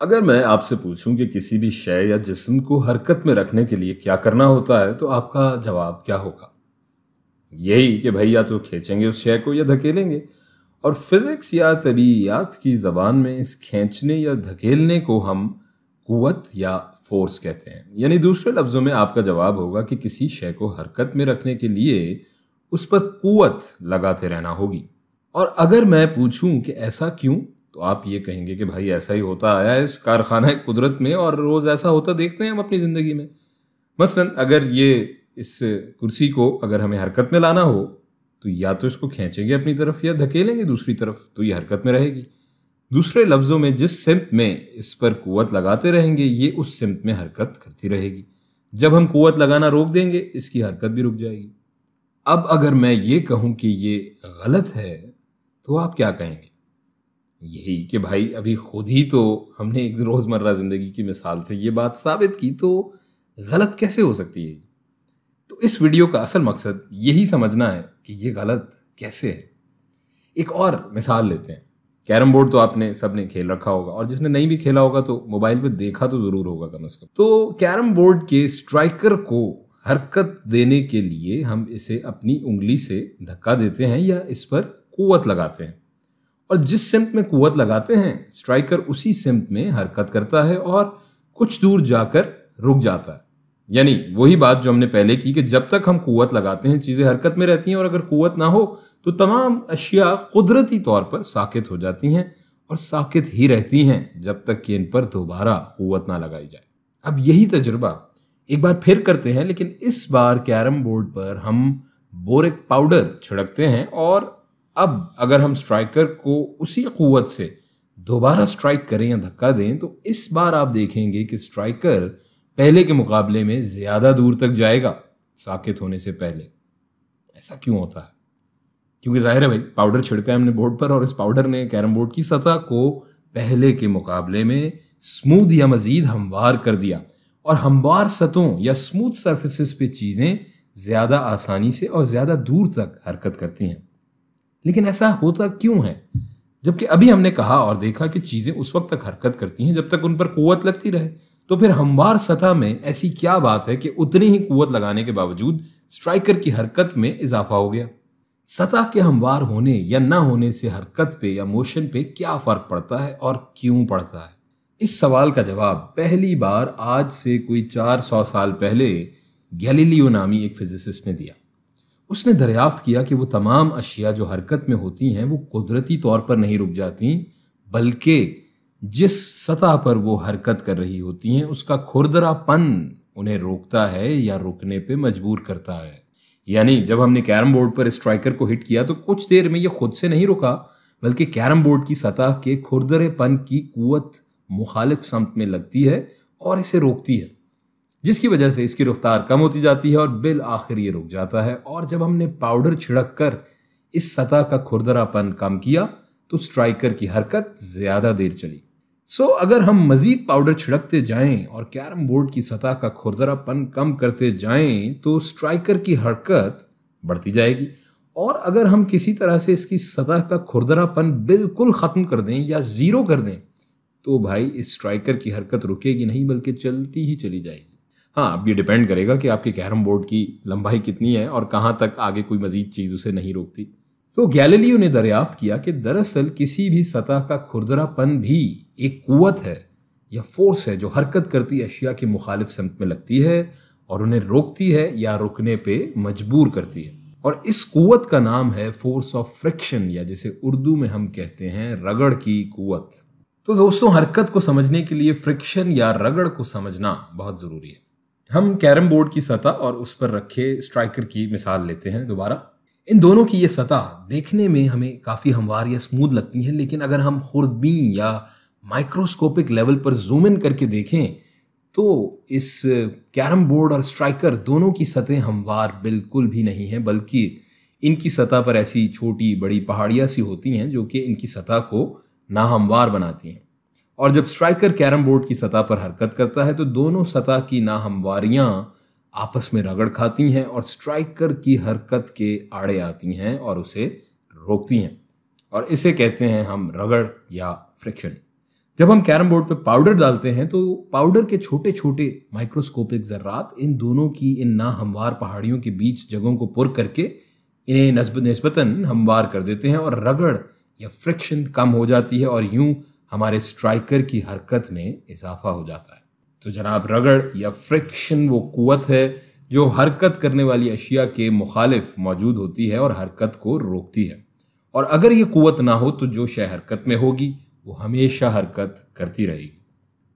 अगर मैं आपसे पूछूँ कि किसी भी शय या जिस्म को हरकत में रखने के लिए क्या करना होता है तो आपका जवाब क्या होगा? यही कि भाई या तो खींचेंगे उस शय को या धकेलेंगे। और फिजिक्स या तबीयात की ज़बान में इस खींचने या धकेलने को हम कुत या फोर्स कहते हैं। यानी दूसरे लफ्ज़ों में आपका जवाब होगा कि किसी शय को हरकत में रखने के लिए उस पर कुत लगाते रहना होगी। और अगर मैं पूछूँ कि ऐसा क्यों तो आप ये कहेंगे कि भाई ऐसा ही होता आया है इस कारखाना कुदरत में और रोज़ ऐसा होता देखते हैं हम अपनी ज़िंदगी में। मसलन अगर ये इस कुर्सी को अगर हमें हरकत में लाना हो तो या तो इसको खींचेंगे अपनी तरफ़ या धकेलेंगे दूसरी तरफ़ तो ये हरकत में रहेगी। दूसरे लफ्ज़ों में जिस सिमत में इस पर कुत लगाते रहेंगे, ये उस सिमत में हरकत करती रहेगी। जब हम कुत लगाना रोक देंगे, इसकी हरकत भी रुक जाएगी। अब अगर मैं ये कहूँ कि ये गलत है तो आप क्या कहेंगे? यही कि भाई अभी खुद ही तो हमने एक रोज़मर्रा ज़िंदगी की मिसाल से ये बात साबित की तो गलत कैसे हो सकती है तो इस वीडियो का असल मकसद यही समझना है कि ये गलत कैसे है। एक और मिसाल लेते हैं। कैरम बोर्ड तो आपने सबने खेल रखा होगा और जिसने नहीं भी खेला होगा तो मोबाइल पे देखा तो ज़रूर होगा कम अज़ कम। तो कैरम बोर्ड के स्ट्राइकर को हरकत देने के लिए हम इसे अपनी उंगली से धक्का देते हैं या इस पर कुत लगाते हैं। और जिस सिमत में कुत लगाते हैं स्ट्राइकर उसी सिमत में हरकत करता है और कुछ दूर जाकर रुक जाता है। यानी वही बात जो हमने पहले की कि जब तक हम कुत लगाते हैं, चीज़ें हरकत में रहती हैं और अगर कुत ना हो तो तमाम अशिया कुदरती तौर पर साकित हो जाती हैं और साकित ही रहती हैं जब तक कि इन पर दोबारा कुत ना लगाई जाए। अब यही तजुर्बा एक बार फिर करते हैं, लेकिन इस बार कैरम बोर्ड पर हम बोरिक पाउडर छिड़कते हैं और अब अगर हम स्ट्राइकर को उसी कुत से दोबारा स्ट्राइक करें या धक्का दें तो इस बार आप देखेंगे कि स्ट्राइकर पहले के मुकाबले में ज़्यादा दूर तक जाएगा साकित होने से पहले। ऐसा क्यों होता है? क्योंकि ज़ाहिर है भाई पाउडर छिड़का है हमने बोर्ड पर और इस पाउडर ने कैरम बोर्ड की सतह को पहले के मुकाबले में स्मूथ या मज़ीद हमवार कर दिया। और हमवार सतहों या स्मूथ सरफेसिस पे चीज़ें ज़्यादा आसानी से और ज़्यादा दूर तक हरकत करती हैं। लेकिन ऐसा होता क्यों है? जबकि अभी हमने कहा और देखा कि चीज़ें उस वक्त तक हरकत करती हैं जब तक उन पर कुत लगती रहे। तो फिर हमवार सतह में ऐसी क्या बात है कि उतनी ही कुत लगाने के बावजूद स्ट्राइकर की हरकत में इजाफा हो गया? सतह के हमवार होने या न होने से हरकत पे या मोशन पे क्या फ़र्क पड़ता है और क्यों पड़ता है? इस सवाल का जवाब पहली बार आज से कोई चार सौ साल पहले गैलीलियो नामी एक फिजिसिस्ट ने दिया। उसने दरियाफ्त किया कि वो तमाम अशिया जो हरकत में होती हैं, वो कुदरती तौर पर नहीं रुक जाती, बल्कि जिस सतह पर वो हरकत कर रही होती हैं, उसका खुरदरापन उन्हें रोकता है या रुकने पे मजबूर करता है। यानी जब हमने कैरम बोर्ड पर स्ट्राइकर को हिट किया तो कुछ देर में ये खुद से नहीं रुका, बल्कि कैरम बोर्ड की सतह के खुरदरेपन की कुत मुखालिफ समत में लगती है और इसे रोकती है। जिसकी वजह से इसकी रफ्तार कम होती जाती है और बिल आखिर ये रुक जाता है। और जब हमने पाउडर छिड़क कर इस सतह का खुरदरापन कम किया तो स्ट्राइकर की हरकत ज़्यादा देर चली। सो so, अगर हम मज़ीद पाउडर छिड़कते जाएँ और कैरम बोर्ड की सतह का खुरदरापन कम करते जाएँ तो स्ट्राइकर की हरकत बढ़ती जाएगी। और अगर हम किसी तरह से इसकी सतह का खुरदरापन बिल्कुल ख़त्म कर दें या ज़ीरो कर दें तो भाई इस स्ट्राइकर की हरकत रुकेगी नहीं बल्कि चलती ही चली जाएगी। हाँ अब ये डिपेंड करेगा कि आपके कैरम बोर्ड की लंबाई कितनी है और कहाँ तक आगे कोई मजीद चीज़ उसे नहीं रोकती। तो गैलीलियो ने दरियाफ्त किया कि दरअसल किसी भी सतह का खुरदरापन भी एक कुत है या फोर्स है जो हरकत करती अशिया के मुखालिफ समत में लगती है और उन्हें रोकती है या रुकने पे मजबूर करती है। और इस कुत का नाम है फोर्स ऑफ़ फ्रिक्शन या जिसे उर्दू में हम कहते हैं रगड़ की कुत तो दोस्तों, हरकत को समझने के लिए फ्रिक्शन या रगड़ को समझना बहुत ज़रूरी है। हम कैरम बोर्ड की सतह और उस पर रखे स्ट्राइकर की मिसाल लेते हैं दोबारा। इन दोनों की ये सतह देखने में हमें काफ़ी हमवार या स्मूथ लगती हैं, लेकिन अगर हम खुरदबीन या माइक्रोस्कोपिक लेवल पर जूम इन करके देखें तो इस कैरम बोर्ड और स्ट्राइकर दोनों की सतह हमवार बिल्कुल भी नहीं है, बल्कि इनकी सतह पर ऐसी छोटी बड़ी पहाड़ियाँ सी होती हैं, जो कि इनकी सतह को नाहमवार बनाती हैं। और जब स्ट्राइकर कैरम बोर्ड की सतह पर हरकत करता है तो दोनों सतह की नाहमवारियाँ आपस में रगड़ खाती हैं और स्ट्राइकर की हरकत के आड़े आती हैं और उसे रोकती हैं। और इसे कहते हैं हम रगड़ या फ्रिक्शन। जब हम कैरम बोर्ड पे पाउडर डालते हैं तो पाउडर के छोटे छोटे माइक्रोस्कोपिक जर्रात इन दोनों की, इन ना हमवार पहाड़ियों के बीच जगहों को पुर करके इन्हें नस्ब नस्बता हमवार कर देते हैं और रगड़ या फ्रिक्शन कम हो जाती है और यूँ हमारे स्ट्राइकर की हरकत में इजाफा हो जाता है। तो जनाब, रगड़ या फ्रिक्शन वो कुत है जो हरकत करने वाली अशिया के मुखालिफ मौजूद होती है और हरकत को रोकती है। और अगर ये कुत ना हो तो जो शय हरकत में होगी, वो हमेशा हरकत करती रहेगी।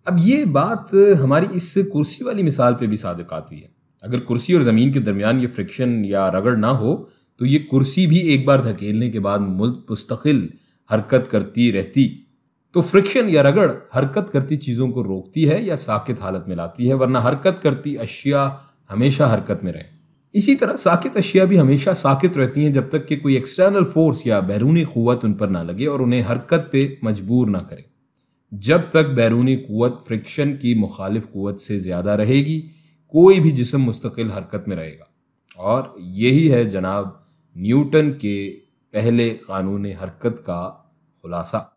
अब ये बात हमारी इस कुर्सी वाली मिसाल पे भी सादक आती है। अगर कुर्सी और ज़मीन के दरमियान ये फ्रिक्शन या रगड़ ना हो तो ये कुर्सी भी एक बार धकेलने के बाद मुस्तकिल हरकत करती रहती। तो फ्रिक्शन या रगड़ हरकत करती चीज़ों को रोकती है या साकित हालत में लाती है, वरना हरकत करती अशिया हमेशा हरकत में रहे। इसी तरह साकित अशिया भी हमेशा साकित रहती हैं जब तक कि कोई एक्सटर्नल फोर्स या बैरूनी क़वत उन पर ना लगे और उन्हें हरकत पे मजबूर ना करे। जब तक बैरूनी क़वत फ्रिक्शन की मुखालिफ क़वत से ज़्यादा रहेगी, कोई भी जिसम मुस्तकिल हरकत में रहेगा। और यही है जनाब न्यूटन के पहले कानून हरकत का खुलासा।